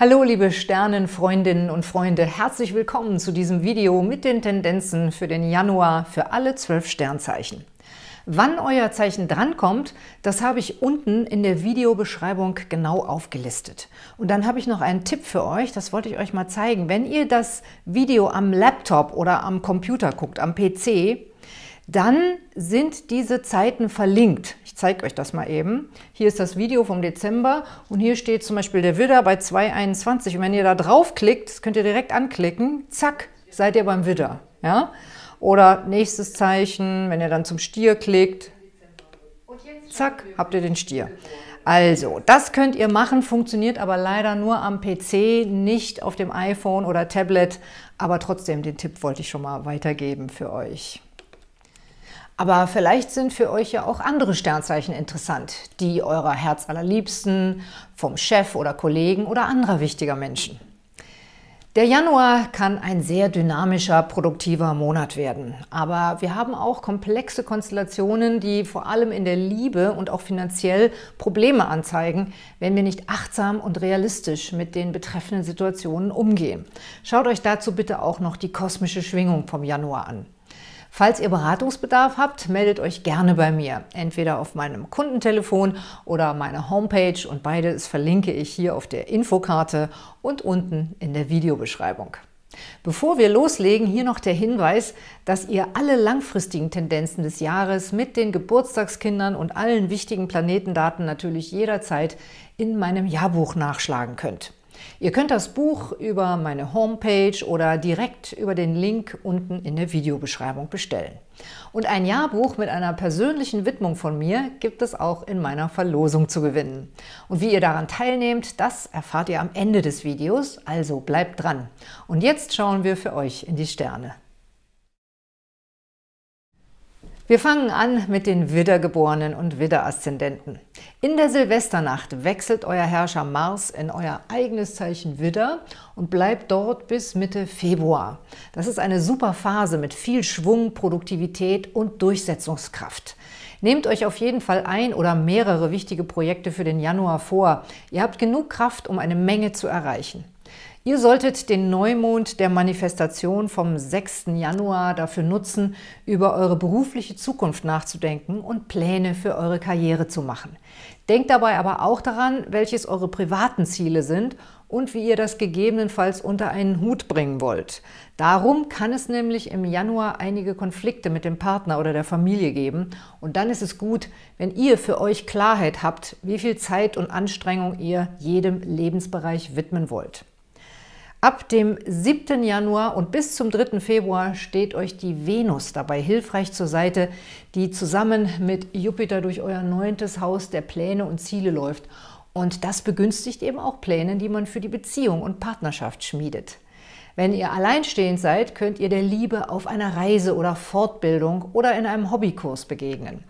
Hallo liebe Sternenfreundinnen und Freunde, herzlich willkommen zu diesem Video mit den Tendenzen für den Januar für alle zwölf Sternzeichen. Wann euer Zeichen drankommt, das habe ich unten in der Videobeschreibung genau aufgelistet. Und dann habe ich noch einen Tipp für euch, das wollte ich euch mal zeigen. Wenn ihr das Video am Laptop oder am Computer guckt, am PC, dann sind diese Zeiten verlinkt. Ich zeige euch das mal eben. Hier ist das Video vom Dezember und hier steht zum Beispiel der Widder bei 2,21. Und wenn ihr da draufklickt, könnt ihr direkt anklicken, zack, seid ihr beim Widder. Ja? Oder nächstes Zeichen, wenn ihr dann zum Stier klickt, zack, habt ihr den Stier. Also, das könnt ihr machen, funktioniert aber leider nur am PC, nicht auf dem iPhone oder Tablet. Aber trotzdem, den Tipp wollte ich schon mal weitergeben für euch. Aber vielleicht sind für euch ja auch andere Sternzeichen interessant, die eurer Herzallerliebsten, vom Chef oder Kollegen oder anderer wichtiger Menschen. Der Januar kann ein sehr dynamischer, produktiver Monat werden. Aber wir haben auch komplexe Konstellationen, die vor allem in der Liebe und auch finanziell Probleme anzeigen, wenn wir nicht achtsam und realistisch mit den betreffenden Situationen umgehen. Schaut euch dazu bitte auch noch die kosmische Schwingung vom Januar an. Falls ihr Beratungsbedarf habt, meldet euch gerne bei mir, entweder auf meinem Kundentelefon oder meiner Homepage und beides verlinke ich hier auf der Infokarte und unten in der Videobeschreibung. Bevor wir loslegen, hier noch der Hinweis, dass ihr alle langfristigen Tendenzen des Jahres mit den Geburtstagskindern und allen wichtigen Planetendaten natürlich jederzeit in meinem Jahrbuch nachschlagen könnt. Ihr könnt das Buch über meine Homepage oder direkt über den Link unten in der Videobeschreibung bestellen. Und ein Jahrbuch mit einer persönlichen Widmung von mir gibt es auch in meiner Verlosung zu gewinnen. Und wie ihr daran teilnehmt, das erfahrt ihr am Ende des Videos, also bleibt dran. Und jetzt schauen wir für euch in die Sterne. Wir fangen an mit den Widdergeborenen und Widderaszendenten. In der Silvesternacht wechselt euer Herrscher Mars in euer eigenes Zeichen Widder und bleibt dort bis Mitte Februar. Das ist eine super Phase mit viel Schwung, Produktivität und Durchsetzungskraft. Nehmt euch auf jeden Fall ein oder mehrere wichtige Projekte für den Januar vor. Ihr habt genug Kraft, um eine Menge zu erreichen. Ihr solltet den Neumond der Manifestation vom 6. Januar dafür nutzen, über eure berufliche Zukunft nachzudenken und Pläne für eure Karriere zu machen. Denkt dabei aber auch daran, welches eure privaten Ziele sind und wie ihr das gegebenenfalls unter einen Hut bringen wollt. Darum kann es nämlich im Januar einige Konflikte mit dem Partner oder der Familie geben und dann ist es gut, wenn ihr für euch Klarheit habt, wie viel Zeit und Anstrengung ihr jedem Lebensbereich widmen wollt. Ab dem 7. Januar und bis zum 3. Februar steht euch die Venus dabei hilfreich zur Seite, die zusammen mit Jupiter durch euer neuntes Haus der Pläne und Ziele läuft. Und das begünstigt eben auch Pläne, die man für die Beziehung und Partnerschaft schmiedet. Wenn ihr alleinstehend seid, könnt ihr der Liebe auf einer Reise oder Fortbildung oder in einem Hobbykurs begegnen.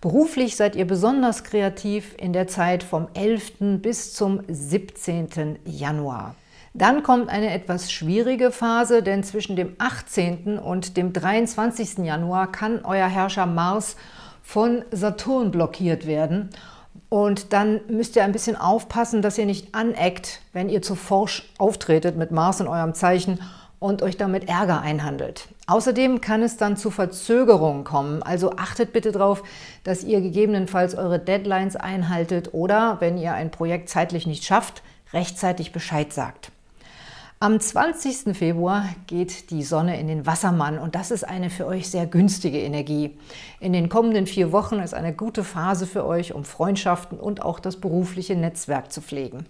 Beruflich seid ihr besonders kreativ in der Zeit vom 11. bis zum 17. Januar. Dann kommt eine etwas schwierige Phase, denn zwischen dem 18. und dem 23. Januar kann euer Herrscher Mars von Saturn blockiert werden. Und dann müsst ihr ein bisschen aufpassen, dass ihr nicht aneckt, wenn ihr zu forsch auftretet mit Mars in eurem Zeichen und euch damit Ärger einhandelt. Außerdem kann es dann zu Verzögerungen kommen, also achtet bitte darauf, dass ihr gegebenenfalls eure Deadlines einhaltet oder, wenn ihr ein Projekt zeitlich nicht schafft, rechtzeitig Bescheid sagt. Am 20. Februar geht die Sonne in den Wassermann und das ist eine für euch sehr günstige Energie. In den kommenden vier Wochen ist eine gute Phase für euch, um Freundschaften und auch das berufliche Netzwerk zu pflegen.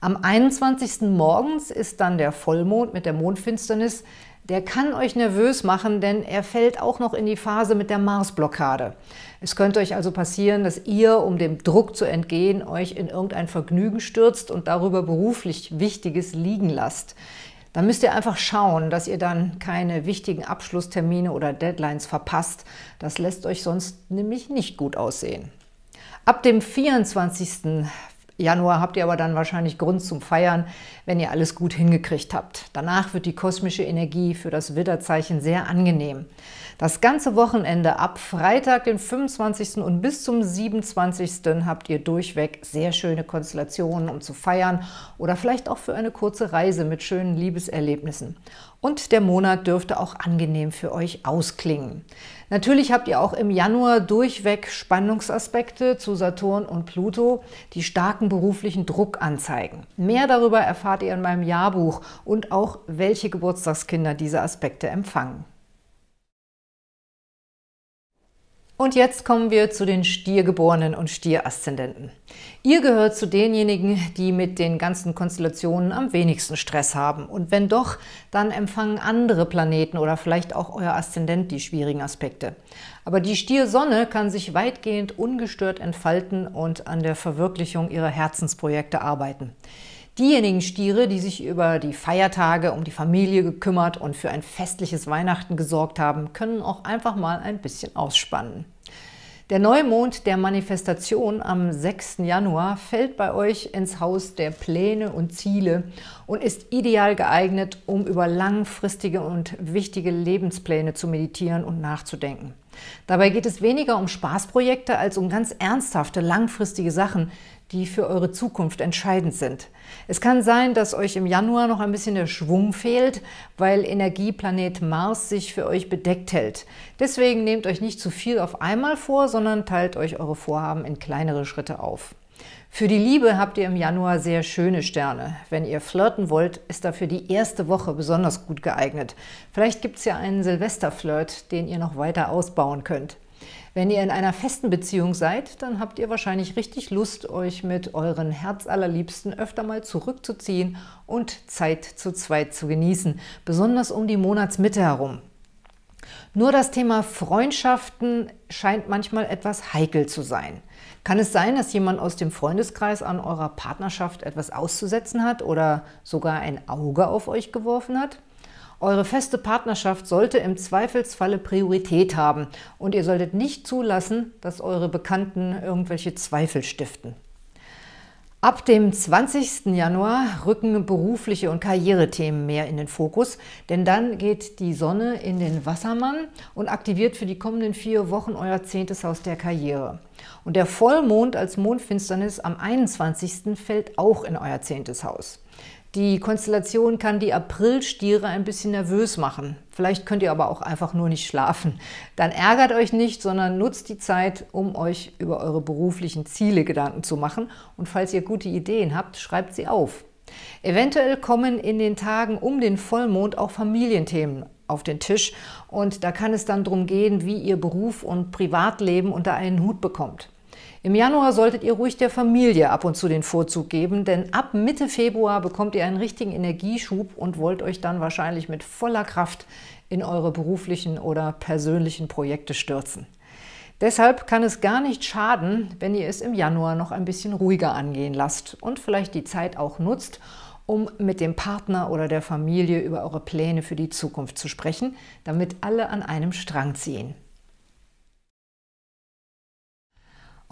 Am 21. morgens ist dann der Vollmond mit der Mondfinsternis. Der kann euch nervös machen, denn er fällt auch noch in die Phase mit der Marsblockade. Es könnte euch also passieren, dass ihr, um dem Druck zu entgehen, euch in irgendein Vergnügen stürzt und darüber beruflich Wichtiges liegen lasst. Dann müsst ihr einfach schauen, dass ihr dann keine wichtigen Abschlusstermine oder Deadlines verpasst. Das lässt euch sonst nämlich nicht gut aussehen. Ab dem 24. Januar habt ihr aber dann wahrscheinlich Grund zum Feiern, wenn ihr alles gut hingekriegt habt. Danach wird die kosmische Energie für das Widderzeichen sehr angenehm. Das ganze Wochenende ab Freitag, den 25. und bis zum 27. habt ihr durchweg sehr schöne Konstellationen, um zu feiern oder vielleicht auch für eine kurze Reise mit schönen Liebeserlebnissen. Und der Monat dürfte auch angenehm für euch ausklingen. Natürlich habt ihr auch im Januar durchweg Spannungsaspekte zu Saturn und Pluto, die starken beruflichen Druck anzeigen. Mehr darüber erfahrt ihr in meinem Jahrbuch und auch, welche Geburtstagskinder diese Aspekte empfangen. Und jetzt kommen wir zu den Stiergeborenen und Stieraszendenten. Ihr gehört zu denjenigen, die mit den ganzen Konstellationen am wenigsten Stress haben. Und wenn doch, dann empfangen andere Planeten oder vielleicht auch euer Aszendent die schwierigen Aspekte. Aber die Stiersonne kann sich weitgehend ungestört entfalten und an der Verwirklichung ihrer Herzensprojekte arbeiten. Diejenigen Stiere, die sich über die Feiertage um die Familie gekümmert und für ein festliches Weihnachten gesorgt haben, können auch einfach mal ein bisschen ausspannen. Der Neumond der Manifestation am 6. Januar fällt bei euch ins Haus der Pläne und Ziele und ist ideal geeignet, um über langfristige und wichtige Lebenspläne zu meditieren und nachzudenken. Dabei geht es weniger um Spaßprojekte als um ganz ernsthafte, langfristige Sachen, die für eure Zukunft entscheidend sind. Es kann sein, dass euch im Januar noch ein bisschen der Schwung fehlt, weil Energieplanet Mars sich für euch bedeckt hält. Deswegen nehmt euch nicht zu viel auf einmal vor, sondern teilt euch eure Vorhaben in kleinere Schritte auf. Für die Liebe habt ihr im Januar sehr schöne Sterne. Wenn ihr flirten wollt, ist dafür die erste Woche besonders gut geeignet. Vielleicht gibt es ja einen Silvesterflirt, den ihr noch weiter ausbauen könnt. Wenn ihr in einer festen Beziehung seid, dann habt ihr wahrscheinlich richtig Lust, euch mit euren Herzallerliebsten öfter mal zurückzuziehen und Zeit zu zweit zu genießen, besonders um die Monatsmitte herum. Nur das Thema Freundschaften scheint manchmal etwas heikel zu sein. Kann es sein, dass jemand aus dem Freundeskreis an eurer Partnerschaft etwas auszusetzen hat oder sogar ein Auge auf euch geworfen hat? Eure feste Partnerschaft sollte im Zweifelsfalle Priorität haben und ihr solltet nicht zulassen, dass eure Bekannten irgendwelche Zweifel stiften. Ab dem 20. Januar rücken berufliche und Karrierethemen mehr in den Fokus, denn dann geht die Sonne in den Wassermann und aktiviert für die kommenden vier Wochen euer zehntes Haus der Karriere. Und der Vollmond als Mondfinsternis am 21. fällt auch in euer zehntes Haus. Die Konstellation kann die Aprilstiere ein bisschen nervös machen. Vielleicht könnt ihr aber auch einfach nur nicht schlafen. Dann ärgert euch nicht, sondern nutzt die Zeit, um euch über eure beruflichen Ziele Gedanken zu machen. Und falls ihr gute Ideen habt, schreibt sie auf. Eventuell kommen in den Tagen um den Vollmond auch Familienthemen auf den Tisch und da kann es dann darum gehen, wie ihr Beruf und Privatleben unter einen Hut bekommt. Im Januar solltet ihr ruhig der Familie ab und zu den Vorzug geben, denn ab Mitte Februar bekommt ihr einen richtigen Energieschub und wollt euch dann wahrscheinlich mit voller Kraft in eure beruflichen oder persönlichen Projekte stürzen. Deshalb kann es gar nicht schaden, wenn ihr es im Januar noch ein bisschen ruhiger angehen lasst und vielleicht die Zeit auch nutzt, um mit dem Partner oder der Familie über eure Pläne für die Zukunft zu sprechen, damit alle an einem Strang ziehen.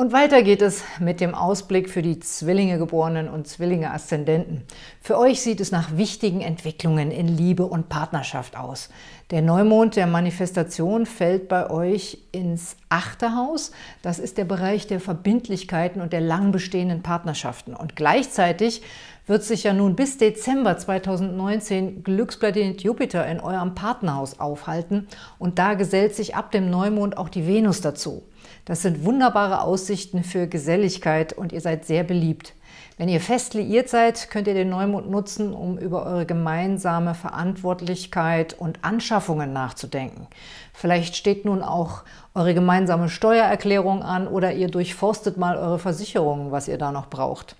Und weiter geht es mit dem Ausblick für die Zwillinge-Geborenen und Zwillinge-Aszendenten. Für euch sieht es nach wichtigen Entwicklungen in Liebe und Partnerschaft aus. Der Neumond der Manifestation fällt bei euch ins achte Haus. Das ist der Bereich der Verbindlichkeiten und der lang bestehenden Partnerschaften. Und gleichzeitig wird sich ja nun bis Dezember 2019 Glücksplanet Jupiter in eurem Partnerhaus aufhalten. Und da gesellt sich ab dem Neumond auch die Venus dazu. Das sind wunderbare Aussichten für Geselligkeit und ihr seid sehr beliebt. Wenn ihr fest liiert seid, könnt ihr den Neumond nutzen, um über eure gemeinsame Verantwortlichkeit und Anschaffungen nachzudenken. Vielleicht steht nun auch eure gemeinsame Steuererklärung an oder ihr durchforstet mal eure Versicherungen, was ihr da noch braucht.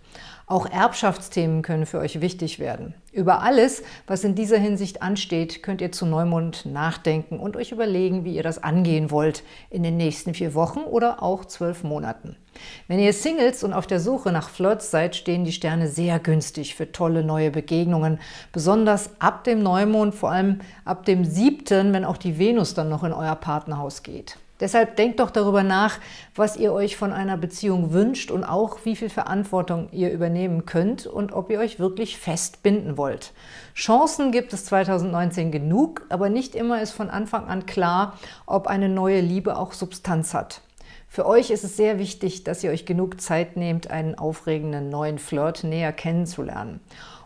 Auch Erbschaftsthemen können für euch wichtig werden. Über alles, was in dieser Hinsicht ansteht, könnt ihr zu Neumond nachdenken und euch überlegen, wie ihr das angehen wollt in den nächsten vier Wochen oder auch zwölf Monaten. Wenn ihr Singles und auf der Suche nach Flirts seid, stehen die Sterne sehr günstig für tolle neue Begegnungen, besonders ab dem Neumond, vor allem ab dem siebten, wenn auch die Venus dann noch in euer Partnerhaus geht. Deshalb denkt doch darüber nach, was ihr euch von einer Beziehung wünscht und auch, wie viel Verantwortung ihr übernehmen könnt und ob ihr euch wirklich fest binden wollt. Chancen gibt es 2019 genug, aber nicht immer ist von Anfang an klar, ob eine neue Liebe auch Substanz hat. Für euch ist es sehr wichtig, dass ihr euch genug Zeit nehmt, einen aufregenden neuen Flirt näher kennenzulernen.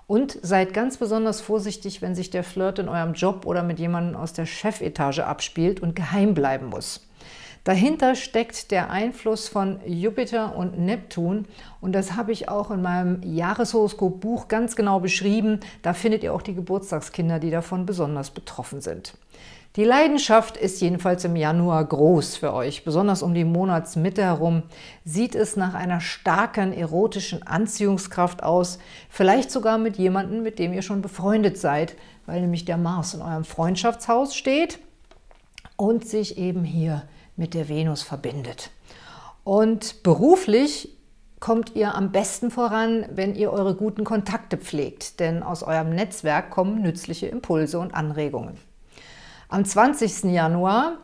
Und seid ganz besonders vorsichtig, wenn sich der Flirt in eurem Job oder mit jemandem aus der Chefetage abspielt und geheim bleiben muss. Dahinter steckt der Einfluss von Jupiter und Neptun und das habe ich auch in meinem Jahreshoroskop-Buch ganz genau beschrieben. Da findet ihr auch die Geburtstagskinder, die davon besonders betroffen sind. Die Leidenschaft ist jedenfalls im Januar groß für euch. Besonders um die Monatsmitte herum sieht es nach einer starken erotischen Anziehungskraft aus, vielleicht sogar mit jemandem, mit dem ihr schon befreundet seid, weil nämlich der Mars in eurem Freundschaftshaus steht und sich eben hier mit der Venus verbindet. Und beruflich kommt ihr am besten voran, wenn ihr eure guten Kontakte pflegt, denn aus eurem Netzwerk kommen nützliche Impulse und Anregungen. Am 20. Januar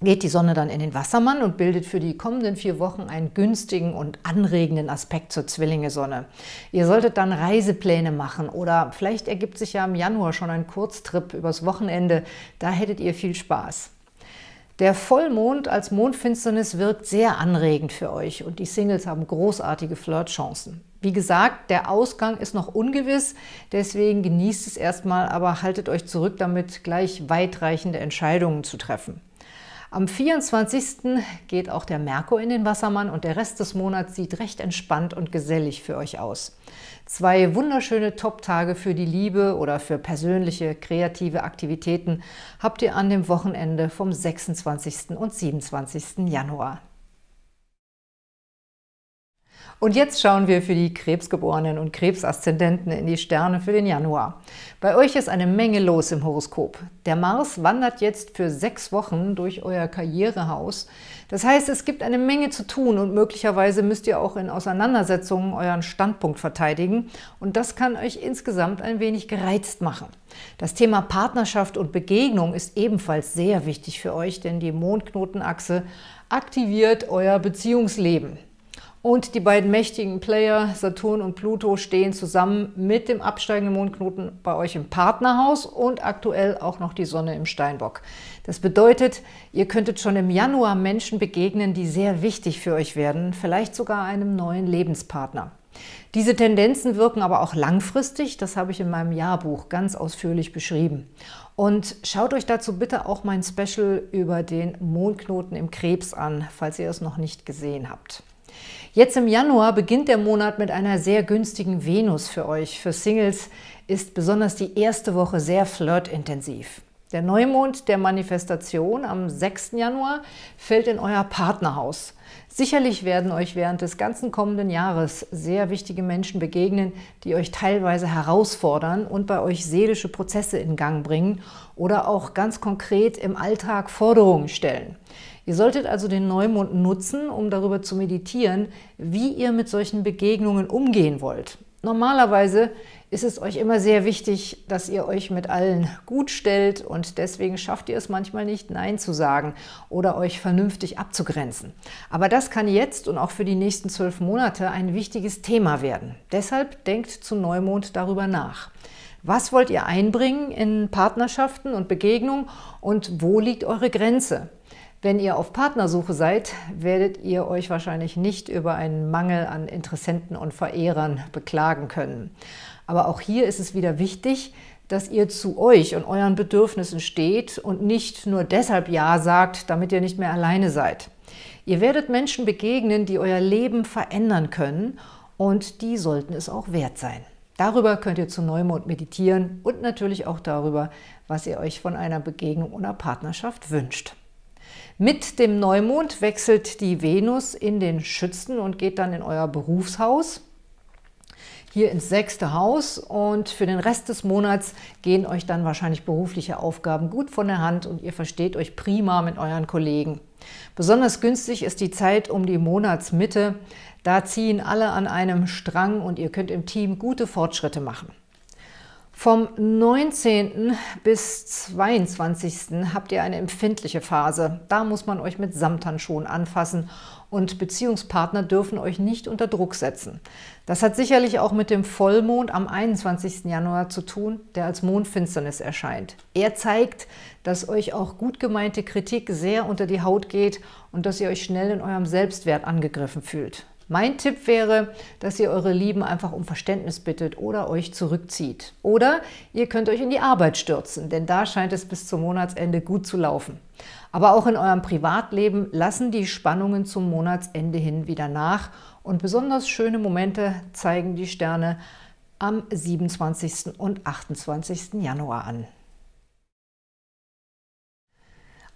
geht die Sonne dann in den Wassermann und bildet für die kommenden vier Wochen einen günstigen und anregenden Aspekt zur Zwillinge-Sonne. Ihr solltet dann Reisepläne machen oder vielleicht ergibt sich ja im Januar schon ein Kurztrip übers Wochenende. Da hättet ihr viel Spaß. Der Vollmond als Mondfinsternis wirkt sehr anregend für euch und die Singles haben großartige Flirtchancen. Wie gesagt, der Ausgang ist noch ungewiss, deswegen genießt es erstmal, aber haltet euch zurück damit, gleich weitreichende Entscheidungen zu treffen. Am 24. geht auch der Merkur in den Wassermann und der Rest des Monats sieht recht entspannt und gesellig für euch aus. Zwei wunderschöne Top-Tage für die Liebe oder für persönliche, kreative Aktivitäten habt ihr an dem Wochenende vom 26. und 27. Januar. Und jetzt schauen wir für die Krebsgeborenen und Krebsaszendenten in die Sterne für den Januar. Bei euch ist eine Menge los im Horoskop. Der Mars wandert jetzt für sechs Wochen durch euer Karrierehaus. Das heißt, es gibt eine Menge zu tun und möglicherweise müsst ihr auch in Auseinandersetzungen euren Standpunkt verteidigen. Und das kann euch insgesamt ein wenig gereizt machen. Das Thema Partnerschaft und Begegnung ist ebenfalls sehr wichtig für euch, denn die Mondknotenachse aktiviert euer Beziehungsleben. Und die beiden mächtigen Player Saturn und Pluto stehen zusammen mit dem absteigenden Mondknoten bei euch im Partnerhaus und aktuell auch noch die Sonne im Steinbock. Das bedeutet, ihr könntet schon im Januar Menschen begegnen, die sehr wichtig für euch werden, vielleicht sogar einem neuen Lebenspartner. Diese Tendenzen wirken aber auch langfristig, das habe ich in meinem Jahrbuch ganz ausführlich beschrieben. Und schaut euch dazu bitte auch mein Special über den Mondknoten im Krebs an, falls ihr es noch nicht gesehen habt. Jetzt im Januar beginnt der Monat mit einer sehr günstigen Venus für euch. Für Singles ist besonders die erste Woche sehr flirtintensiv. Der Neumond der Manifestation am 6. Januar fällt in euer Partnerhaus. Sicherlich werden euch während des ganzen kommenden Jahres sehr wichtige Menschen begegnen, die euch teilweise herausfordern und bei euch seelische Prozesse in Gang bringen oder auch ganz konkret im Alltag Forderungen stellen. Ihr solltet also den Neumond nutzen, um darüber zu meditieren, wie ihr mit solchen Begegnungen umgehen wollt. Normalerweise ist es euch immer sehr wichtig, dass ihr euch mit allen gut stellt und deswegen schafft ihr es manchmal nicht, Nein zu sagen oder euch vernünftig abzugrenzen. Aber das kann jetzt und auch für die nächsten zwölf Monate ein wichtiges Thema werden. Deshalb denkt zu Neumond darüber nach. Was wollt ihr einbringen in Partnerschaften und Begegnungen und wo liegt eure Grenze? Wenn ihr auf Partnersuche seid, werdet ihr euch wahrscheinlich nicht über einen Mangel an Interessenten und Verehrern beklagen können. Aber auch hier ist es wieder wichtig, dass ihr zu euch und euren Bedürfnissen steht und nicht nur deshalb Ja sagt, damit ihr nicht mehr alleine seid. Ihr werdet Menschen begegnen, die euer Leben verändern können und die sollten es auch wert sein. Darüber könnt ihr zu Neumond meditieren und natürlich auch darüber, was ihr euch von einer Begegnung oder Partnerschaft wünscht. Mit dem Neumond wechselt die Venus in den Schützen und geht dann in euer Berufshaus, hier ins sechste Haus und für den Rest des Monats gehen euch dann wahrscheinlich berufliche Aufgaben gut von der Hand und ihr versteht euch prima mit euren Kollegen. Besonders günstig ist die Zeit um die Monatsmitte. Da ziehen alle an einem Strang und ihr könnt im Team gute Fortschritte machen. Vom 19. bis 22. habt ihr eine empfindliche Phase. Da muss man euch mit Samthandschuhen anfassen und Beziehungspartner dürfen euch nicht unter Druck setzen. Das hat sicherlich auch mit dem Vollmond am 21. Januar zu tun, der als Mondfinsternis erscheint. Er zeigt, dass euch auch gut gemeinte Kritik sehr unter die Haut geht und dass ihr euch schnell in eurem Selbstwert angegriffen fühlt. Mein Tipp wäre, dass ihr eure Lieben einfach um Verständnis bittet oder euch zurückzieht. Oder ihr könnt euch in die Arbeit stürzen, denn da scheint es bis zum Monatsende gut zu laufen. Aber auch in eurem Privatleben lassen die Spannungen zum Monatsende hin wieder nach und besonders schöne Momente zeigen die Sterne am 27. und 28. Januar an.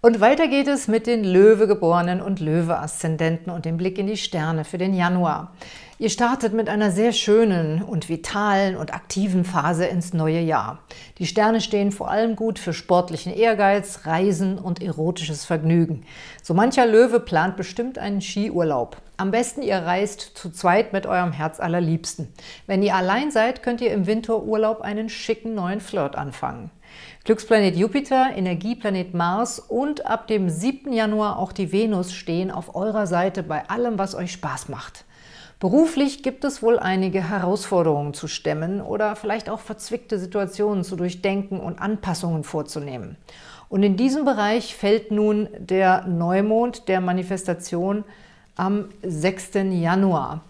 Und weiter geht es mit den Löwegeborenen und Löwe-Aszendenten und dem Blick in die Sterne für den Januar. Ihr startet mit einer sehr schönen und vitalen und aktiven Phase ins neue Jahr. Die Sterne stehen vor allem gut für sportlichen Ehrgeiz, Reisen und erotisches Vergnügen. So mancher Löwe plant bestimmt einen Skiurlaub. Am besten ihr reist zu zweit mit eurem Herz allerliebsten. Wenn ihr allein seid, könnt ihr im Winterurlaub einen schicken neuen Flirt anfangen. Glücksplanet Jupiter, Energieplanet Mars und ab dem 7. Januar auch die Venus stehen auf eurer Seite bei allem, was euch Spaß macht. Beruflich gibt es wohl einige Herausforderungen zu stemmen oder vielleicht auch verzwickte Situationen zu durchdenken und Anpassungen vorzunehmen. Und in diesem Bereich fällt nun der Neumond der Manifestation am 6. Januar.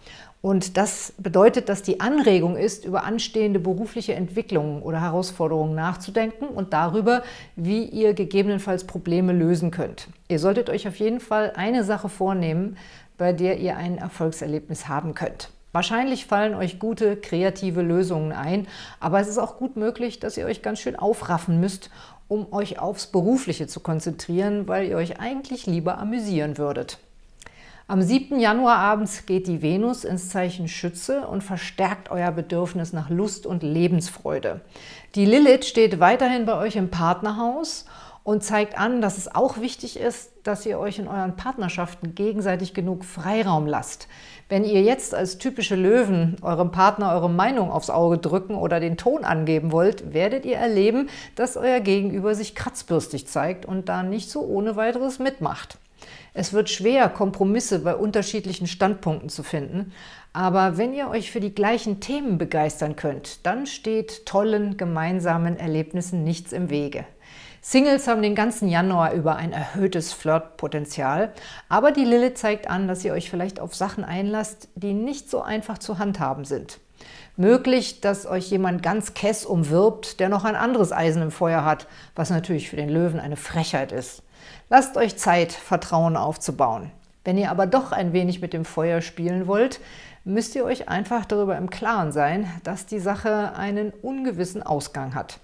Und das bedeutet, dass die Anregung ist, über anstehende berufliche Entwicklungen oder Herausforderungen nachzudenken und darüber, wie ihr gegebenenfalls Probleme lösen könnt. Ihr solltet euch auf jeden Fall eine Sache vornehmen, bei der ihr ein Erfolgserlebnis haben könnt. Wahrscheinlich fallen euch gute, kreative Lösungen ein, aber es ist auch gut möglich, dass ihr euch ganz schön aufraffen müsst, um euch aufs Berufliche zu konzentrieren, weil ihr euch eigentlich lieber amüsieren würdet. Am 7. Januar abends geht die Venus ins Zeichen Schütze und verstärkt euer Bedürfnis nach Lust und Lebensfreude. Die Lilith steht weiterhin bei euch im Partnerhaus und zeigt an, dass es auch wichtig ist, dass ihr euch in euren Partnerschaften gegenseitig genug Freiraum lasst. Wenn ihr jetzt als typische Löwen eurem Partner eure Meinung aufs Auge drücken oder den Ton angeben wollt, werdet ihr erleben, dass euer Gegenüber sich kratzbürstig zeigt und da nicht so ohne weiteres mitmacht. Es wird schwer, Kompromisse bei unterschiedlichen Standpunkten zu finden, aber wenn ihr euch für die gleichen Themen begeistern könnt, dann steht tollen gemeinsamen Erlebnissen nichts im Wege. Singles haben den ganzen Januar über ein erhöhtes Flirtpotenzial, aber die Lilith zeigt an, dass ihr euch vielleicht auf Sachen einlasst, die nicht so einfach zu handhaben sind. Möglich, dass euch jemand ganz kess umwirbt, der noch ein anderes Eisen im Feuer hat, was natürlich für den Löwen eine Frechheit ist. Lasst euch Zeit, Vertrauen aufzubauen. Wenn ihr aber doch ein wenig mit dem Feuer spielen wollt, müsst ihr euch einfach darüber im Klaren sein, dass die Sache einen ungewissen Ausgang hat.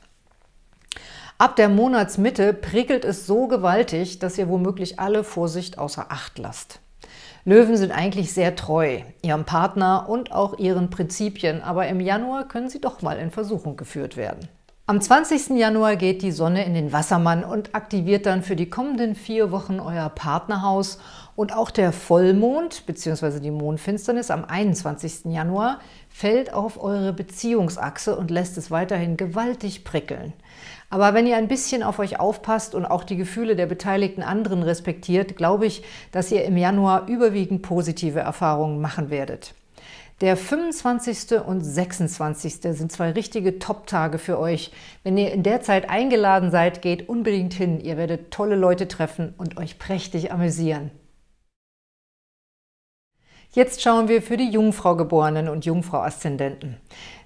Ab der Monatsmitte prickelt es so gewaltig, dass ihr womöglich alle Vorsicht außer Acht lasst. Löwen sind eigentlich sehr treu, ihrem Partner und auch ihren Prinzipien, aber im Januar können sie doch mal in Versuchung geführt werden. Am 20. Januar geht die Sonne in den Wassermann und aktiviert dann für die kommenden vier Wochen euer Partnerhaus. Und auch der Vollmond bzw. die Mondfinsternis am 21. Januar fällt auf eure Beziehungsachse und lässt es weiterhin gewaltig prickeln. Aber wenn ihr ein bisschen auf euch aufpasst und auch die Gefühle der beteiligten anderen respektiert, glaube ich, dass ihr im Januar überwiegend positive Erfahrungen machen werdet. Der 25. und 26. sind zwei richtige Top-Tage für euch. Wenn ihr in der Zeit eingeladen seid, geht unbedingt hin. Ihr werdet tolle Leute treffen und euch prächtig amüsieren. Jetzt schauen wir für die Jungfrau-Geborenen und Jungfrau-Aszendenten.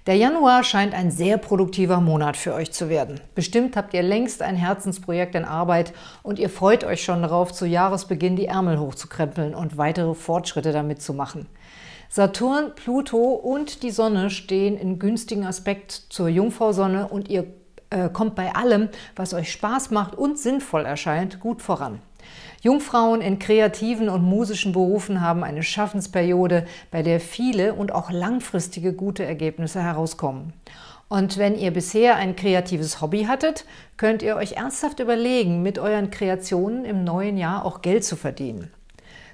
Der Januar scheint ein sehr produktiver Monat für euch zu werden. Bestimmt habt ihr längst ein Herzensprojekt in Arbeit und ihr freut euch schon darauf, zu Jahresbeginn die Ärmel hochzukrempeln und weitere Fortschritte damit zu machen. Saturn, Pluto und die Sonne stehen in günstigen Aspekt zur Jungfrau-Sonne und ihr äh, kommt bei allem, was euch Spaß macht und sinnvoll erscheint, gut voran. Jungfrauen in kreativen und musischen Berufen haben eine Schaffensperiode, bei der viele und auch langfristige gute Ergebnisse herauskommen. Und wenn ihr bisher ein kreatives Hobby hattet, könnt ihr euch ernsthaft überlegen, mit euren Kreationen im neuen Jahr auch Geld zu verdienen.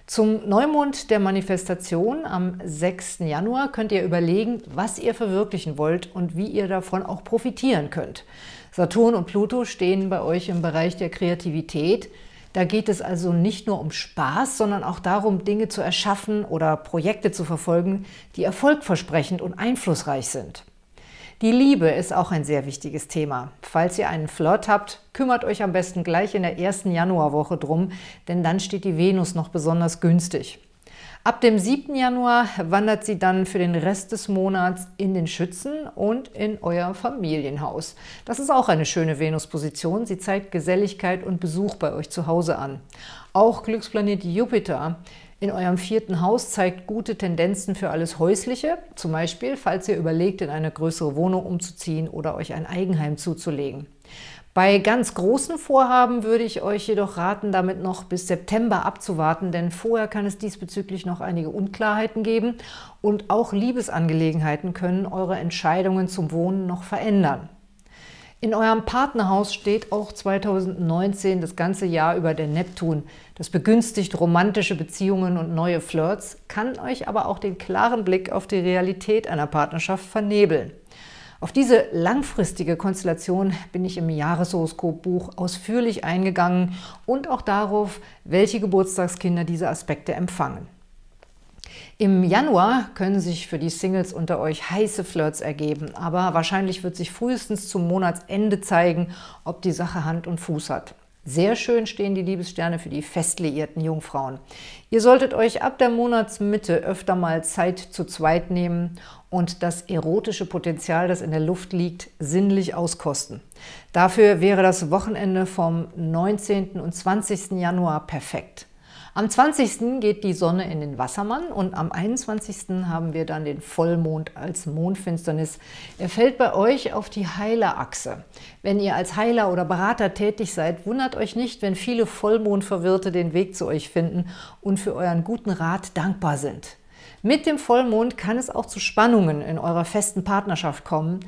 Zum Neumond der Manifestation am 6. Januar könnt ihr überlegen, was ihr verwirklichen wollt und wie ihr davon auch profitieren könnt. Saturn und Pluto stehen bei euch im Bereich der Kreativität. Da geht es also nicht nur um Spaß, sondern auch darum, Dinge zu erschaffen oder Projekte zu verfolgen, die erfolgversprechend und einflussreich sind. Die Liebe ist auch ein sehr wichtiges Thema. Falls ihr einen Flirt habt, kümmert euch am besten gleich in der ersten Januarwoche drum, denn dann steht die Venus noch besonders günstig. Ab dem 7. Januar wandert sie dann für den Rest des Monats in den Schützen und in euer Familienhaus. Das ist auch eine schöne Venus-Position. Sie zeigt Geselligkeit und Besuch bei euch zu Hause an. Auch Glücksplanet Jupiter in eurem vierten Haus zeigt gute Tendenzen für alles Häusliche, zum Beispiel, falls ihr überlegt, in eine größere Wohnung umzuziehen oder euch ein Eigenheim zuzulegen. Bei ganz großen Vorhaben würde ich euch jedoch raten, damit noch bis September abzuwarten, denn vorher kann es diesbezüglich noch einige Unklarheiten geben und auch Liebesangelegenheiten können eure Entscheidungen zum Wohnen noch verändern. In eurem Partnerhaus steht auch 2019 das ganze Jahr über der Neptun. Das begünstigt romantische Beziehungen und neue Flirts, kann euch aber auch den klaren Blick auf die Realität einer Partnerschaft vernebeln. Auf diese langfristige Konstellation bin ich im Jahreshoroskopbuch ausführlich eingegangen und auch darauf, welche Geburtstagskinder diese Aspekte empfangen. Im Januar können sich für die Singles unter euch heiße Flirts ergeben, aber wahrscheinlich wird sich frühestens zum Monatsende zeigen, ob die Sache Hand und Fuß hat. Sehr schön stehen die Liebessterne für die festliierten Jungfrauen. Ihr solltet euch ab der Monatsmitte öfter mal Zeit zu zweit nehmen und das erotische Potenzial, das in der Luft liegt, sinnlich auskosten. Dafür wäre das Wochenende vom 19. und 20. Januar perfekt. Am 20. geht die Sonne in den Wassermann und am 21. haben wir dann den Vollmond als Mondfinsternis. Er fällt bei euch auf die Heilerachse. Wenn ihr als Heiler oder Berater tätig seid, wundert euch nicht, wenn viele Vollmondverwirrte den Weg zu euch finden und für euren guten Rat dankbar sind. Mit dem Vollmond kann es auch zu Spannungen in eurer festen Partnerschaft kommen.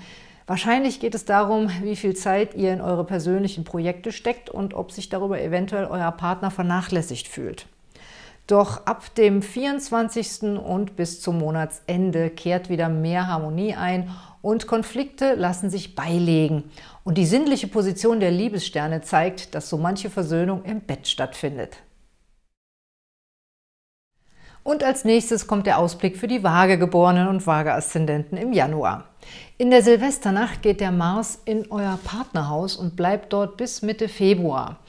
Wahrscheinlich geht es darum, wie viel Zeit ihr in eure persönlichen Projekte steckt und ob sich darüber eventuell euer Partner vernachlässigt fühlt. Doch ab dem 24. und bis zum Monatsende kehrt wieder mehr Harmonie ein und Konflikte lassen sich beilegen. Und die sinnliche Position der Liebessterne zeigt, dass so manche Versöhnung im Bett stattfindet. Und als nächstes kommt der Ausblick für die Waagegeborenen und Waage-Aszendenten im Januar. In der Silvesternacht geht der Mars in euer Partnerhaus und bleibt dort bis Mitte Februar.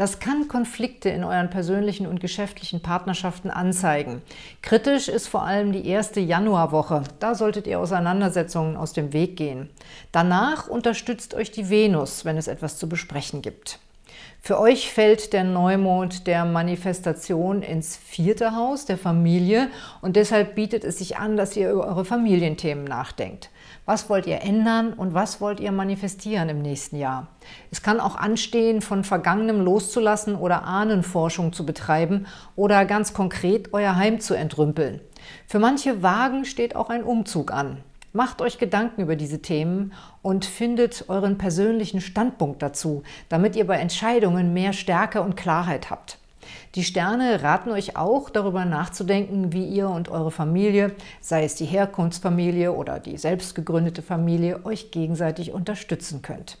Das kann Konflikte in euren persönlichen und geschäftlichen Partnerschaften anzeigen. Kritisch ist vor allem die erste Januarwoche. Da solltet ihr Auseinandersetzungen aus dem Weg gehen. Danach unterstützt euch die Venus, wenn es etwas zu besprechen gibt. Für euch fällt der Neumond der Manifestation ins vierte Haus der Familie und deshalb bietet es sich an, dass ihr über eure Familienthemen nachdenkt. Was wollt ihr ändern und was wollt ihr manifestieren im nächsten Jahr? Es kann auch anstehen, von Vergangenem loszulassen oder Ahnenforschung zu betreiben oder ganz konkret euer Heim zu entrümpeln. Für manche Wagen steht auch ein Umzug an. Macht euch Gedanken über diese Themen und findet euren persönlichen Standpunkt dazu, damit ihr bei Entscheidungen mehr Stärke und Klarheit habt. Die Sterne raten euch auch, darüber nachzudenken, wie ihr und eure Familie, sei es die Herkunftsfamilie oder die selbst gegründete Familie, euch gegenseitig unterstützen könnt.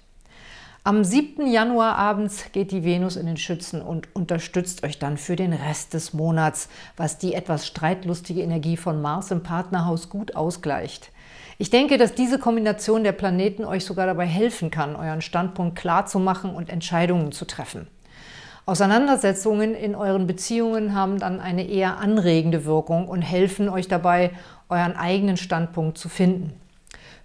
Am 7. Januar abends geht die Venus in den Schützen und unterstützt euch dann für den Rest des Monats, was die etwas streitlustige Energie von Mars im Partnerhaus gut ausgleicht. Ich denke, dass diese Kombination der Planeten euch sogar dabei helfen kann, euren Standpunkt klar zu machen und Entscheidungen zu treffen. Auseinandersetzungen in euren Beziehungen haben dann eine eher anregende Wirkung und helfen euch dabei, euren eigenen Standpunkt zu finden.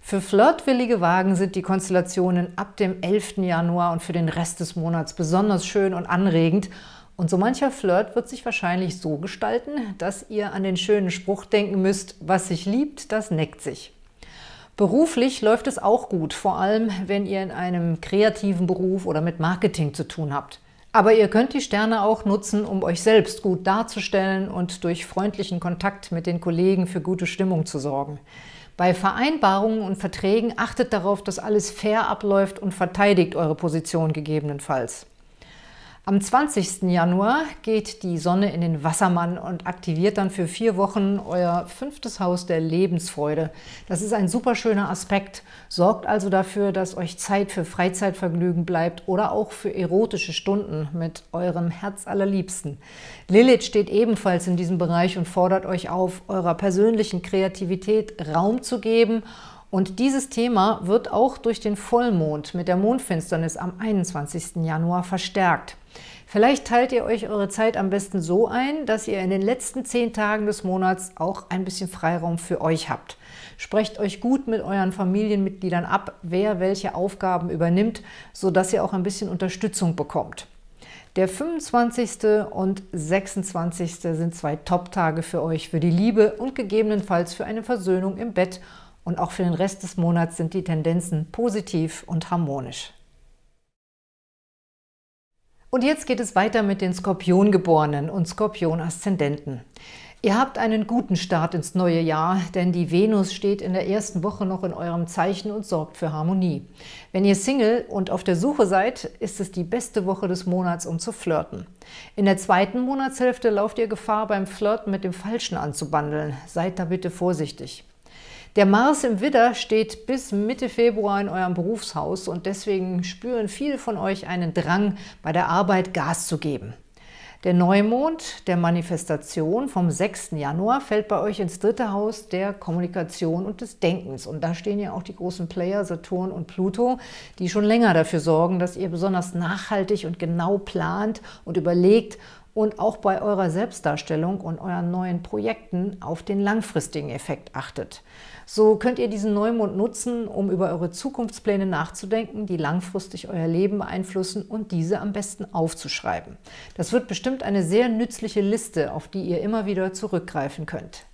Für flirtwillige Wagen sind die Konstellationen ab dem 11. Januar und für den Rest des Monats besonders schön und anregend und so mancher Flirt wird sich wahrscheinlich so gestalten, dass ihr an den schönen Spruch denken müsst, was sich liebt, das neckt sich. Beruflich läuft es auch gut, vor allem wenn ihr in einem kreativen Beruf oder mit Marketing zu tun habt. Aber ihr könnt die Sterne auch nutzen, um euch selbst gut darzustellen und durch freundlichen Kontakt mit den Kollegen für gute Stimmung zu sorgen. Bei Vereinbarungen und Verträgen achtet darauf, dass alles fair abläuft und verteidigt eure Position gegebenenfalls. Am 20. Januar geht die Sonne in den Wassermann und aktiviert dann für vier Wochen euer fünftes Haus der Lebensfreude. Das ist ein super schöner Aspekt. Sorgt also dafür, dass euch Zeit für Freizeitvergnügen bleibt oder auch für erotische Stunden mit eurem Herz allerliebsten. Lilith steht ebenfalls in diesem Bereich und fordert euch auf, eurer persönlichen Kreativität Raum zu geben und dieses Thema wird auch durch den Vollmond mit der Mondfinsternis am 21. Januar verstärkt. Vielleicht teilt ihr euch eure Zeit am besten so ein, dass ihr in den letzten zehn Tagen des Monats auch ein bisschen Freiraum für euch habt. Sprecht euch gut mit euren Familienmitgliedern ab, wer welche Aufgaben übernimmt, sodass ihr auch ein bisschen Unterstützung bekommt. Der 25. und 26. sind zwei Top-Tage für euch, für die Liebe und gegebenenfalls für eine Versöhnung im Bett und auch für den Rest des Monats sind die Tendenzen positiv und harmonisch. Und jetzt geht es weiter mit den Skorpiongeborenen und Skorpion-Aszendenten. Ihr habt einen guten Start ins neue Jahr, denn die Venus steht in der ersten Woche noch in eurem Zeichen und sorgt für Harmonie. Wenn ihr Single und auf der Suche seid, ist es die beste Woche des Monats, um zu flirten. In der zweiten Monatshälfte lauft ihr Gefahr, beim Flirten mit dem Falschen anzubandeln. Seid da bitte vorsichtig. Der Mars im Widder steht bis Mitte Februar in eurem Berufshaus und deswegen spüren viele von euch einen Drang, bei der Arbeit Gas zu geben. Der Neumond der Manifestation vom 6. Januar fällt bei euch ins dritte Haus der Kommunikation und des Denkens. Und da stehen ja auch die großen Player Saturn und Pluto, die schon länger dafür sorgen, dass ihr besonders nachhaltig und genau plant und überlegt und auch bei eurer Selbstdarstellung und euren neuen Projekten auf den langfristigen Effekt achtet. So könnt ihr diesen Neumond nutzen, um über eure Zukunftspläne nachzudenken, die langfristig euer Leben beeinflussen und diese am besten aufzuschreiben. Das wird bestimmt eine sehr nützliche Liste, auf die ihr immer wieder zurückgreifen könnt.